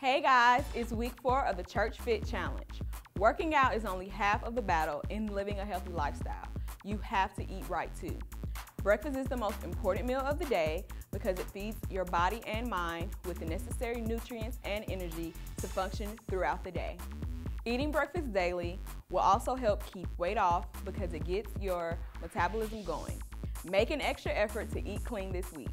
Hey guys, it's week four of the Church Fit Challenge. Working out is only half of the battle in living a healthy lifestyle. You have to eat right too. Breakfast is the most important meal of the day because it feeds your body and mind with the necessary nutrients and energy to function throughout the day. Eating breakfast daily will also help keep weight off because it gets your metabolism going. Make an extra effort to eat clean this week.